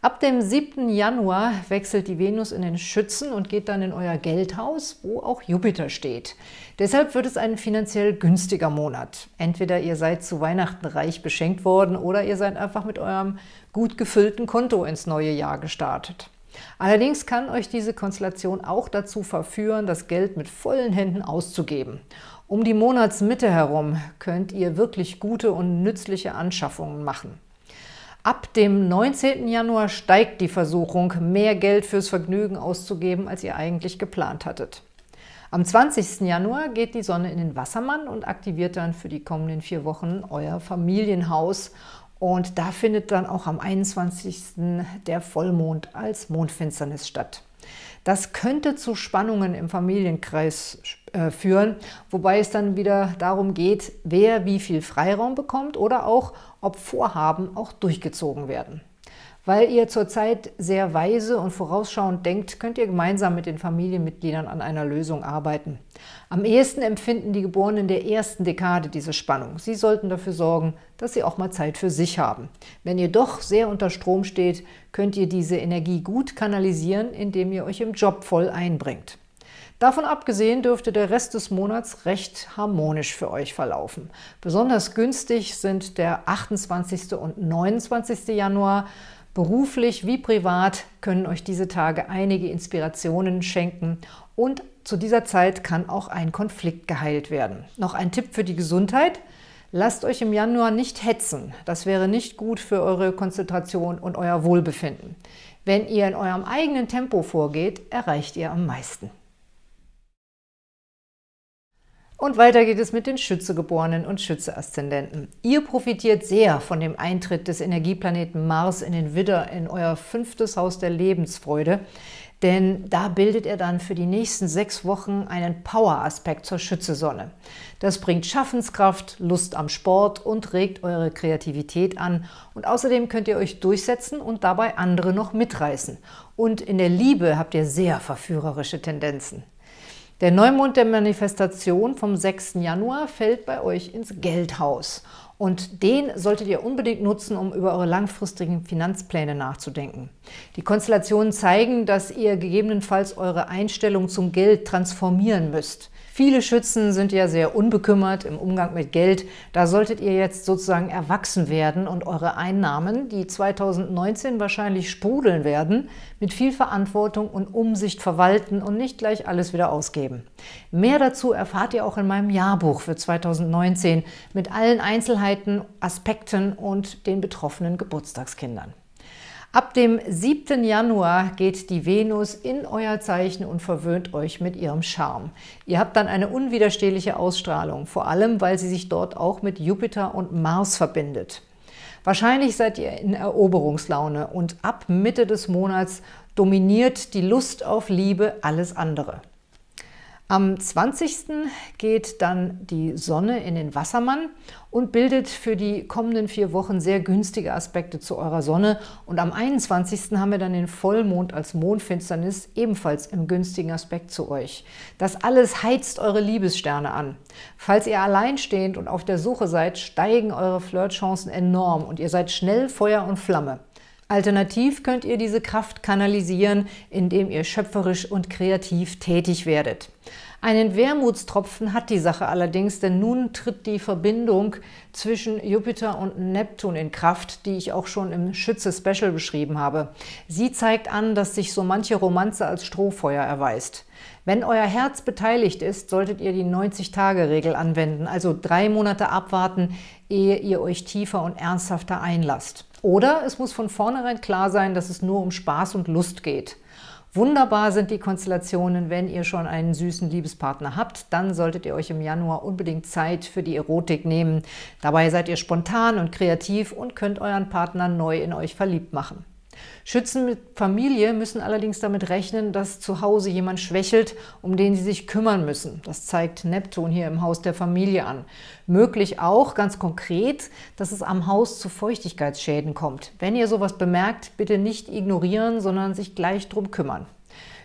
Ab dem 7. Januar wechselt die Venus in den Schützen und geht dann in euer Geldhaus, wo auch Jupiter steht. Deshalb wird es ein finanziell günstiger Monat. Entweder ihr seid zu Weihnachten reich beschenkt worden oder ihr seid einfach mit eurem gut gefüllten Konto ins neue Jahr gestartet. Allerdings kann euch diese Konstellation auch dazu verführen, das Geld mit vollen Händen auszugeben. Um die Monatsmitte herum könnt ihr wirklich gute und nützliche Anschaffungen machen. Ab dem 19. Januar steigt die Versuchung, mehr Geld fürs Vergnügen auszugeben, als ihr eigentlich geplant hattet. Am 20. Januar geht die Sonne in den Wassermann und aktiviert dann für die kommenden vier Wochen euer Familienhaus und da findet dann auch am 21. der Vollmond als Mondfinsternis statt. Das könnte zu Spannungen im Familienkreis äh, führen, wobei es dann wieder darum geht, wer wie viel Freiraum bekommt oder auch, ob Vorhaben auch durchgezogen werden. Weil ihr zurzeit sehr weise und vorausschauend denkt, könnt ihr gemeinsam mit den Familienmitgliedern an einer Lösung arbeiten. Am ehesten empfinden die Geborenen der ersten Dekade diese Spannung. Sie sollten dafür sorgen, dass sie auch mal Zeit für sich haben. Wenn ihr doch sehr unter Strom steht, könnt ihr diese Energie gut kanalisieren, indem ihr euch im Job voll einbringt. Davon abgesehen dürfte der Rest des Monats recht harmonisch für euch verlaufen. Besonders günstig sind der 28. und 29. Januar, Beruflich wie privat können euch diese Tage einige Inspirationen schenken und zu dieser Zeit kann auch ein Konflikt geheilt werden. Noch ein Tipp für die Gesundheit. Lasst euch im Januar nicht hetzen. Das wäre nicht gut für eure Konzentration und euer Wohlbefinden. Wenn ihr in eurem eigenen Tempo vorgeht, erreicht ihr am meisten. Und weiter geht es mit den Schützegeborenen und Schütze-Aszendenten. Ihr profitiert sehr von dem Eintritt des Energieplaneten Mars in den Widder in euer fünftes Haus der Lebensfreude, denn da bildet er dann für die nächsten sechs Wochen einen Power-Aspekt zur Schützesonne. Das bringt Schaffenskraft, Lust am Sport und regt eure Kreativität an. Und außerdem könnt ihr euch durchsetzen und dabei andere noch mitreißen. Und in der Liebe habt ihr sehr verführerische Tendenzen. Der Neumond der Manifestation vom 6. Januar fällt bei euch ins Geldhaus. Und den solltet ihr unbedingt nutzen, um über eure langfristigen Finanzpläne nachzudenken. Die Konstellationen zeigen, dass ihr gegebenenfalls eure Einstellung zum Geld transformieren müsst. Viele Schützen sind ja sehr unbekümmert im Umgang mit Geld. Da solltet ihr jetzt sozusagen erwachsen werden und eure Einnahmen, die 2019 wahrscheinlich sprudeln werden, mit viel Verantwortung und Umsicht verwalten und nicht gleich alles wieder ausgeben. Mehr dazu erfahrt ihr auch in meinem Jahrbuch für 2019 mit allen Einzelheiten, Aspekten und den betroffenen Geburtstagskindern. Ab dem 7. Januar geht die Venus in euer Zeichen und verwöhnt euch mit ihrem Charme. Ihr habt dann eine unwiderstehliche Ausstrahlung, vor allem, weil sie sich dort auch mit Jupiter und Mars verbindet. Wahrscheinlich seid ihr in Eroberungslaune und ab Mitte des Monats dominiert die Lust auf Liebe alles andere. Am 20. geht dann die Sonne in den Wassermann und bildet für die kommenden vier Wochen sehr günstige Aspekte zu eurer Sonne. Und am 21. haben wir dann den Vollmond als Mondfinsternis ebenfalls im günstigen Aspekt zu euch. Das alles heizt eure Liebessterne an. Falls ihr alleinstehend und auf der Suche seid, steigen eure Flirtchancen enorm und ihr seid schnell Feuer und Flamme. Alternativ könnt ihr diese Kraft kanalisieren, indem ihr schöpferisch und kreativ tätig werdet. Einen Wermutstropfen hat die Sache allerdings, denn nun tritt die Verbindung zwischen Jupiter und Neptun in Kraft, die ich auch schon im Schütze-Special beschrieben habe. Sie zeigt an, dass sich so manche Romanze als Strohfeuer erweist. Wenn euer Herz beteiligt ist, solltet ihr die 90-Tage-Regel anwenden, also drei Monate abwarten, ehe ihr euch tiefer und ernsthafter einlasst. Oder es muss von vornherein klar sein, dass es nur um Spaß und Lust geht. Wunderbar sind die Konstellationen, wenn ihr schon einen süßen Liebespartner habt. Dann solltet ihr euch im Januar unbedingt Zeit für die Erotik nehmen. Dabei seid ihr spontan und kreativ und könnt euren Partner neu in euch verliebt machen. Schützen mit Familie müssen allerdings damit rechnen, dass zu Hause jemand schwächelt, um den sie sich kümmern müssen. Das zeigt Neptun hier im Haus der Familie an. Möglich auch, ganz konkret, dass es am Haus zu Feuchtigkeitsschäden kommt. Wenn ihr sowas bemerkt, bitte nicht ignorieren, sondern sich gleich drum kümmern.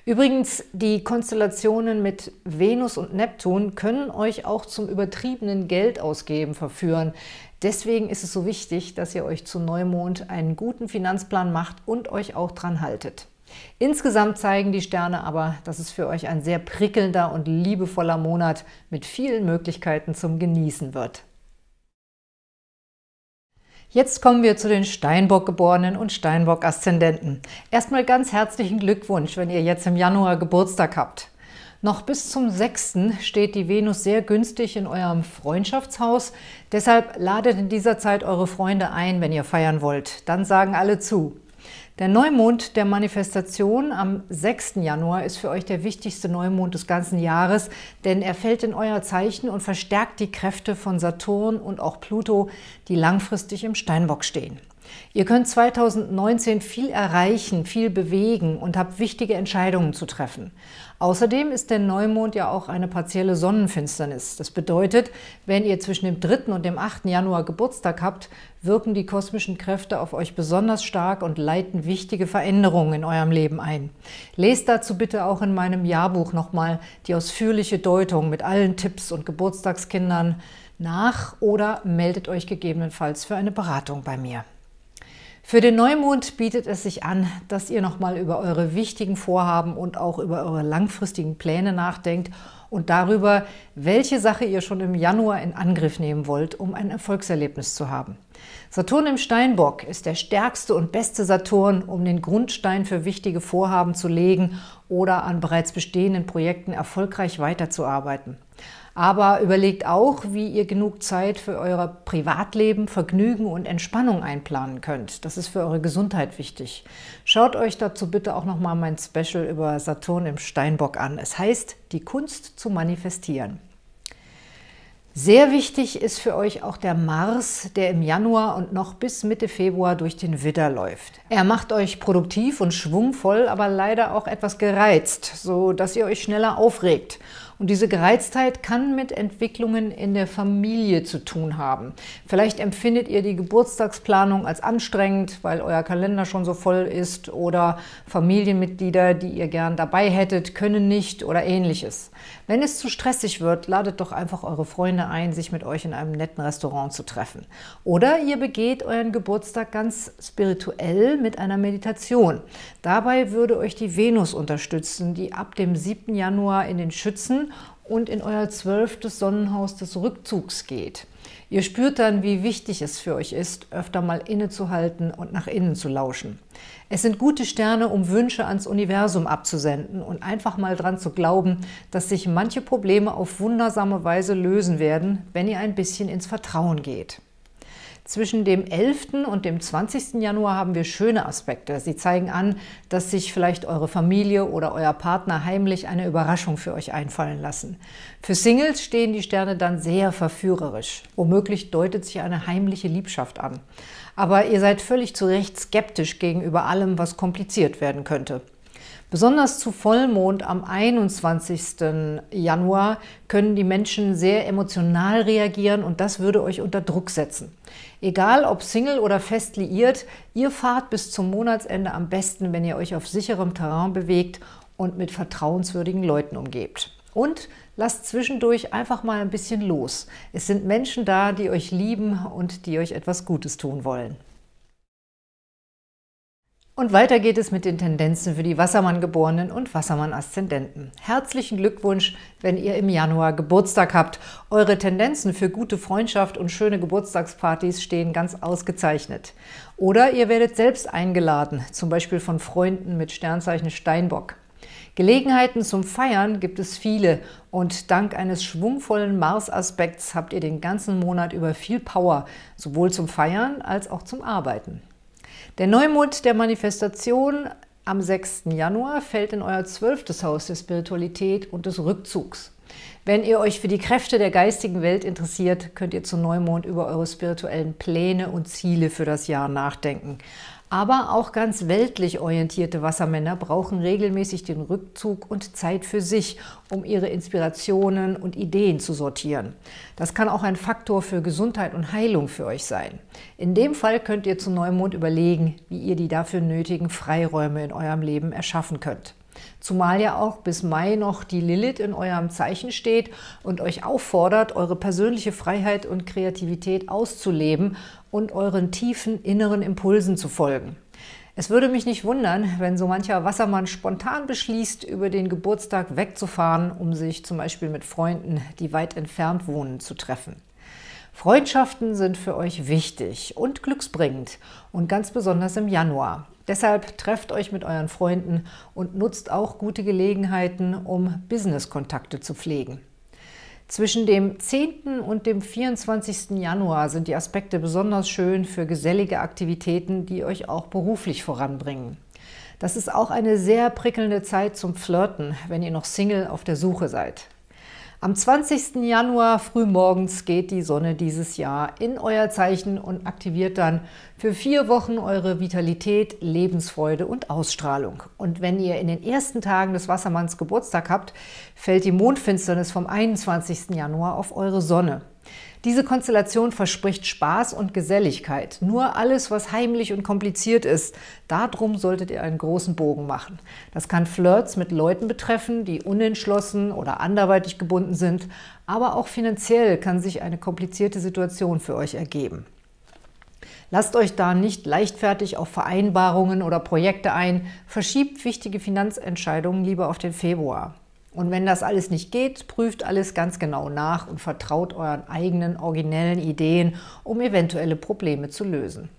Übrigens, die Konstellationen mit Venus und Neptun können euch auch zum übertriebenen Geldausgeben verführen. Deswegen ist es so wichtig, dass ihr euch zu Neumond einen guten Finanzplan macht und euch auch dran haltet. Insgesamt zeigen die Sterne aber, dass es für euch ein sehr prickelnder und liebevoller Monat mit vielen Möglichkeiten zum Genießen wird. Jetzt kommen wir zu den Steinbock-Geborenen und Steinbock-Aszendenten. Erstmal ganz herzlichen Glückwunsch, wenn ihr jetzt im Januar Geburtstag habt. Noch bis zum 6. steht die Venus sehr günstig in eurem Freundschaftshaus. Deshalb ladet in dieser Zeit eure Freunde ein, wenn ihr feiern wollt. Dann sagen alle zu. Der Neumond der Manifestation am 6. Januar ist für euch der wichtigste Neumond des ganzen Jahres, denn er fällt in euer Zeichen und verstärkt die Kräfte von Saturn und auch Pluto, die langfristig im Steinbock stehen. Ihr könnt 2019 viel erreichen, viel bewegen und habt wichtige Entscheidungen zu treffen. Außerdem ist der Neumond ja auch eine partielle Sonnenfinsternis. Das bedeutet, wenn ihr zwischen dem 3. und dem 8. Januar Geburtstag habt, wirken die kosmischen Kräfte auf euch besonders stark und leiten wichtige Veränderungen in eurem Leben ein. Lest dazu bitte auch in meinem Jahrbuch nochmal die ausführliche Deutung mit allen Tipps und Geburtstagskindern nach oder meldet euch gegebenenfalls für eine Beratung bei mir. Für den Neumond bietet es sich an, dass ihr nochmal über eure wichtigen Vorhaben und auch über eure langfristigen Pläne nachdenkt und darüber, welche Sache ihr schon im Januar in Angriff nehmen wollt, um ein Erfolgserlebnis zu haben. Saturn im Steinbock ist der stärkste und beste Saturn, um den Grundstein für wichtige Vorhaben zu legen oder an bereits bestehenden Projekten erfolgreich weiterzuarbeiten. Aber überlegt auch, wie ihr genug Zeit für euer Privatleben, Vergnügen und Entspannung einplanen könnt. Das ist für eure Gesundheit wichtig. Schaut euch dazu bitte auch nochmal mein Special über Saturn im Steinbock an. Es heißt, die Kunst zu manifestieren. Sehr wichtig ist für euch auch der Mars, der im Januar und noch bis Mitte Februar durch den Widder läuft. Er macht euch produktiv und schwungvoll, aber leider auch etwas gereizt, so dass ihr euch schneller aufregt Und diese Gereiztheit kann mit Entwicklungen in der Familie zu tun haben. Vielleicht empfindet ihr die Geburtstagsplanung als anstrengend, weil euer Kalender schon so voll ist oder Familienmitglieder, die ihr gern dabei hättet, können nicht oder ähnliches. Wenn es zu stressig wird, ladet doch einfach eure Freunde ein, sich mit euch in einem netten Restaurant zu treffen. Oder ihr begeht euren Geburtstag ganz spirituell mit einer Meditation. Dabei würde euch die Venus unterstützen, die ab dem 7. Januar in den Schützen und in euer zwölftes Sonnenhaus des Rückzugs geht. Ihr spürt dann, wie wichtig es für euch ist, öfter mal innezuhalten und nach innen zu lauschen. Es sind gute Sterne, um Wünsche ans Universum abzusenden und einfach mal dran zu glauben, dass sich manche Probleme auf wundersame Weise lösen werden, wenn ihr ein bisschen ins Vertrauen geht. Zwischen dem 11. und dem 20. Januar haben wir schöne Aspekte. Sie zeigen an, dass sich vielleicht eure Familie oder euer Partner heimlich eine Überraschung für euch einfallen lassen. Für Singles stehen die Sterne dann sehr verführerisch. Womöglich deutet sich eine heimliche Liebschaft an. Aber ihr seid völlig zu Recht skeptisch gegenüber allem, was kompliziert werden könnte. Besonders zu Vollmond am 21. Januar können die Menschen sehr emotional reagieren und das würde euch unter Druck setzen. Egal ob Single oder fest liiert, ihr fahrt bis zum Monatsende am besten, wenn ihr euch auf sicherem Terrain bewegt und mit vertrauenswürdigen Leuten umgebt. Und lasst zwischendurch einfach mal ein bisschen los. Es sind Menschen da, die euch lieben und die euch etwas Gutes tun wollen. Und weiter geht es mit den Tendenzen für die Wassermann-Geborenen und Wassermann-Aszendenten. Herzlichen Glückwunsch, wenn ihr im Januar Geburtstag habt. Eure Tendenzen für gute Freundschaft und schöne Geburtstagspartys stehen ganz ausgezeichnet. Oder ihr werdet selbst eingeladen, zum Beispiel von Freunden mit Sternzeichen Steinbock. Gelegenheiten zum Feiern gibt es viele und dank eines schwungvollen Mars-Aspekts habt ihr den ganzen Monat über viel Power, sowohl zum Feiern als auch zum Arbeiten. Der Neumond der Manifestation am 6. Januar fällt in euer zwölftes Haus der Spiritualität und des Rückzugs. Wenn ihr euch für die Kräfte der geistigen Welt interessiert, könnt ihr zu Neumond über eure spirituellen Pläne und Ziele für das Jahr nachdenken. Aber auch ganz weltlich orientierte Wassermänner brauchen regelmäßig den Rückzug und Zeit für sich, um ihre Inspirationen und Ideen zu sortieren. Das kann auch ein Faktor für Gesundheit und Heilung für euch sein. In dem Fall könnt ihr zu Neumond überlegen, wie ihr die dafür nötigen Freiräume in eurem Leben erschaffen könnt. Zumal ja auch bis Mai noch die Lilith in eurem Zeichen steht und euch auffordert, eure persönliche Freiheit und Kreativität auszuleben und euren tiefen inneren Impulsen zu folgen. Es würde mich nicht wundern, wenn so mancher Wassermann spontan beschließt, über den Geburtstag wegzufahren, um sich zum Beispiel mit Freunden, die weit entfernt wohnen, zu treffen. Freundschaften sind für euch wichtig und glücksbringend und ganz besonders im Januar. Deshalb trefft euch mit euren Freunden und nutzt auch gute Gelegenheiten, um Business-Kontakte zu pflegen. Zwischen dem 10. und dem 24. Januar sind die Aspekte besonders schön für gesellige Aktivitäten, die euch auch beruflich voranbringen. Das ist auch eine sehr prickelnde Zeit zum Flirten, wenn ihr noch Single auf der Suche seid. Am 20. Januar frühmorgens geht die Sonne dieses Jahr in euer Zeichen und aktiviert dann für vier Wochen eure Vitalität, Lebensfreude und Ausstrahlung. Und wenn ihr in den ersten Tagen des Wassermanns Geburtstag habt, fällt die Mondfinsternis vom 21. Januar auf eure Sonne. Diese Konstellation verspricht Spaß und Geselligkeit. Nur alles, was heimlich und kompliziert ist, darum solltet ihr einen großen Bogen machen. Das kann Flirts mit Leuten betreffen, die unentschlossen oder anderweitig gebunden sind, aber auch finanziell kann sich eine komplizierte Situation für euch ergeben. Lasst euch da nicht leichtfertig auf Vereinbarungen oder Projekte ein, verschiebt wichtige Finanzentscheidungen lieber auf den Februar. Und wenn das alles nicht geht, prüft alles ganz genau nach und vertraut euren eigenen originellen Ideen, um eventuelle Probleme zu lösen.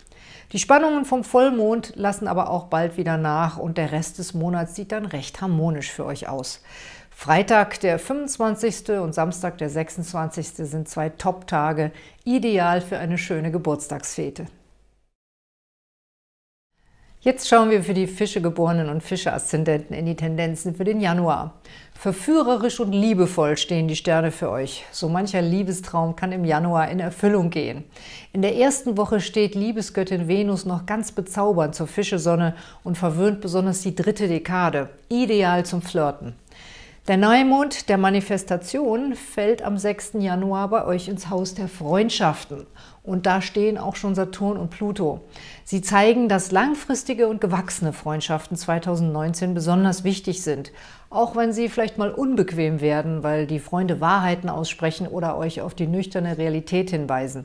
Die Spannungen vom Vollmond lassen aber auch bald wieder nach und der Rest des Monats sieht dann recht harmonisch für euch aus. Freitag, der 25. und Samstag, der 26. sind zwei Top-Tage, ideal für eine schöne Geburtstagsfete. Jetzt schauen wir für die Fischegeborenen und Fische-Aszendenten in die Tendenzen für den Januar. Verführerisch und liebevoll stehen die Sterne für euch. So mancher Liebestraum kann im Januar in Erfüllung gehen. In der ersten Woche steht Liebesgöttin Venus noch ganz bezaubernd zur Fischesonne und verwöhnt besonders die dritte Dekade. Ideal zum Flirten. Der Neumond der Manifestation fällt am 6. Januar bei euch ins Haus der Freundschaften. Und da stehen auch schon Saturn und Pluto. Sie zeigen, dass langfristige und gewachsene Freundschaften 2019 besonders wichtig sind. Auch wenn sie vielleicht mal unbequem werden, weil die Freunde Wahrheiten aussprechen oder euch auf die nüchterne Realität hinweisen.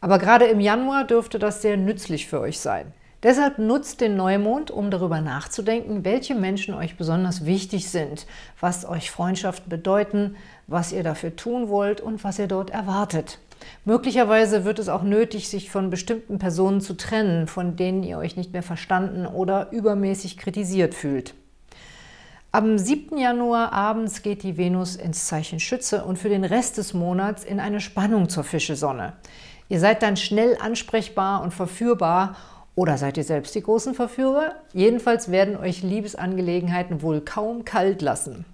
Aber gerade im Januar dürfte das sehr nützlich für euch sein. Deshalb nutzt den Neumond, um darüber nachzudenken, welche Menschen euch besonders wichtig sind, was euch Freundschaften bedeuten, was ihr dafür tun wollt und was ihr dort erwartet. Möglicherweise wird es auch nötig, sich von bestimmten Personen zu trennen, von denen ihr euch nicht mehr verstanden oder übermäßig kritisiert fühlt. Am 7. Januar abends geht die Venus ins Zeichen Schütze und für den Rest des Monats in eine Spannung zur Fischesonne. Ihr seid dann schnell ansprechbar und verführbar oder seid ihr selbst die großen Verführer? Jedenfalls werden euch Liebesangelegenheiten wohl kaum kalt lassen.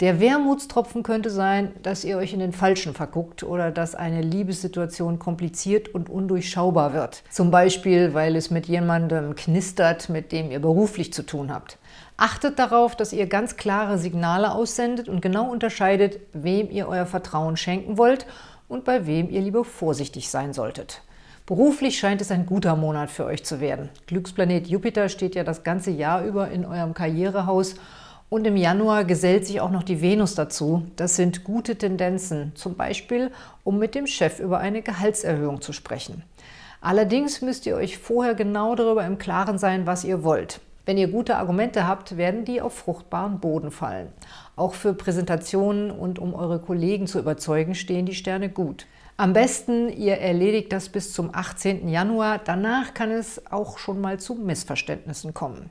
Der Wermutstropfen könnte sein, dass ihr euch in den Falschen verguckt oder dass eine Liebessituation kompliziert und undurchschaubar wird. Zum Beispiel, weil es mit jemandem knistert, mit dem ihr beruflich zu tun habt. Achtet darauf, dass ihr ganz klare Signale aussendet und genau unterscheidet, wem ihr euer Vertrauen schenken wollt und bei wem ihr lieber vorsichtig sein solltet. Beruflich scheint es ein guter Monat für euch zu werden. Glücksplanet Jupiter steht ja das ganze Jahr über in eurem Karrierehaus und im Januar gesellt sich auch noch die Venus dazu. Das sind gute Tendenzen, zum Beispiel, um mit dem Chef über eine Gehaltserhöhung zu sprechen. Allerdings müsst ihr euch vorher genau darüber im Klaren sein, was ihr wollt. Wenn ihr gute Argumente habt, werden die auf fruchtbaren Boden fallen. Auch für Präsentationen und um eure Kollegen zu überzeugen, stehen die Sterne gut. Am besten, ihr erledigt das bis zum 18. Januar. Danach kann es auch schon mal zu Missverständnissen kommen.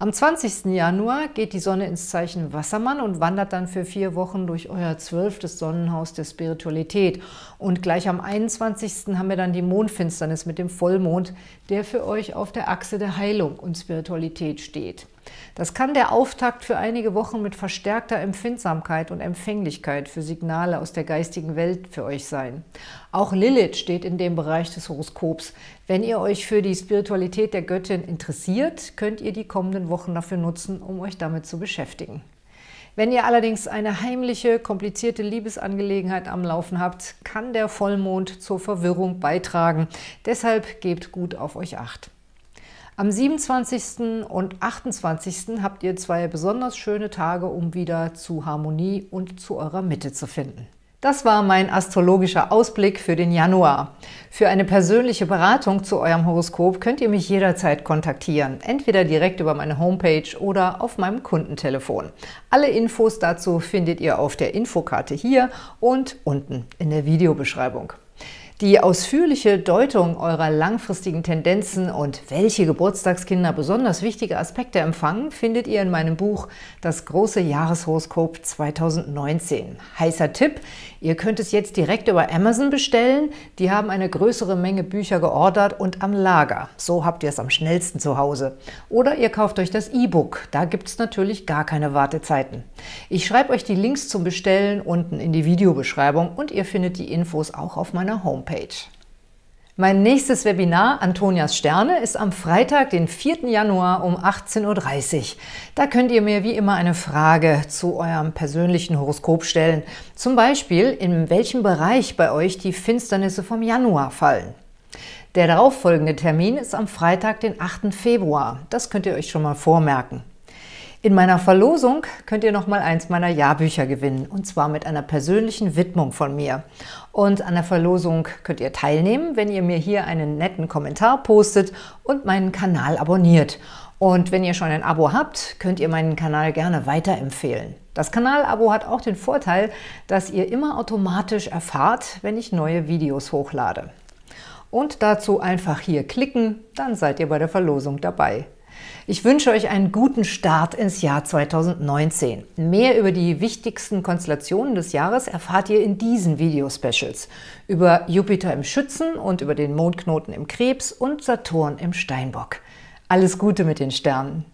Am 20. Januar geht die Sonne ins Zeichen Wassermann und wandert dann für vier Wochen durch euer zwölftes Sonnenhaus der Spiritualität. Und gleich am 21. haben wir dann die Mondfinsternis mit dem Vollmond, der für euch auf der Achse der Heilung und Spiritualität steht. Das kann der Auftakt für einige Wochen mit verstärkter Empfindsamkeit und Empfänglichkeit für Signale aus der geistigen Welt für euch sein. Auch Lilith steht in dem Bereich des Horoskops. Wenn ihr euch für die Spiritualität der Göttin interessiert, könnt ihr die kommenden Wochen dafür nutzen, um euch damit zu beschäftigen. Wenn ihr allerdings eine heimliche, komplizierte Liebesangelegenheit am Laufen habt, kann der Vollmond zur Verwirrung beitragen. Deshalb gebt gut auf euch acht. Am 27. und 28. habt ihr zwei besonders schöne Tage, um wieder zu Harmonie und zu eurer Mitte zu finden. Das war mein astrologischer Ausblick für den Januar. Für eine persönliche Beratung zu eurem Horoskop könnt ihr mich jederzeit kontaktieren, entweder direkt über meine Homepage oder auf meinem Kundentelefon. Alle Infos dazu findet ihr auf der Infokarte hier und unten in der Videobeschreibung. Die ausführliche Deutung eurer langfristigen Tendenzen und welche Geburtstagskinder besonders wichtige Aspekte empfangen, findet ihr in meinem Buch Das große Jahreshoroskop 2019. Heißer Tipp, ihr könnt es jetzt direkt über Amazon bestellen. Die haben eine größere Menge Bücher geordert und am Lager. So habt ihr es am schnellsten zu Hause. Oder ihr kauft euch das E-Book. Da gibt es natürlich gar keine Wartezeiten. Ich schreibe euch die Links zum Bestellen unten in die Videobeschreibung und ihr findet die Infos auch auf meiner Homepage. Homepage. Mein nächstes Webinar, Antonias Sterne, ist am Freitag, den 4. Januar um 18.30 Uhr. Da könnt ihr mir wie immer eine Frage zu eurem persönlichen Horoskop stellen. Zum Beispiel, in welchem Bereich bei euch die Finsternisse vom Januar fallen. Der darauffolgende Termin ist am Freitag, den 8. Februar. Das könnt ihr euch schon mal vormerken. In meiner Verlosung könnt ihr noch mal eins meiner Jahrbücher gewinnen, und zwar mit einer persönlichen Widmung von mir. Und an der Verlosung könnt ihr teilnehmen, wenn ihr mir hier einen netten Kommentar postet und meinen Kanal abonniert. Und wenn ihr schon ein Abo habt, könnt ihr meinen Kanal gerne weiterempfehlen. Das Kanalabo hat auch den Vorteil, dass ihr immer automatisch erfahrt, wenn ich neue Videos hochlade. Und dazu einfach hier klicken, dann seid ihr bei der Verlosung dabei. Ich wünsche euch einen guten Start ins Jahr 2019. Mehr über die wichtigsten Konstellationen des Jahres erfahrt ihr in diesen Video-Specials. Über Jupiter im Schützen und über den Mondknoten im Krebs und Saturn im Steinbock. Alles Gute mit den Sternen!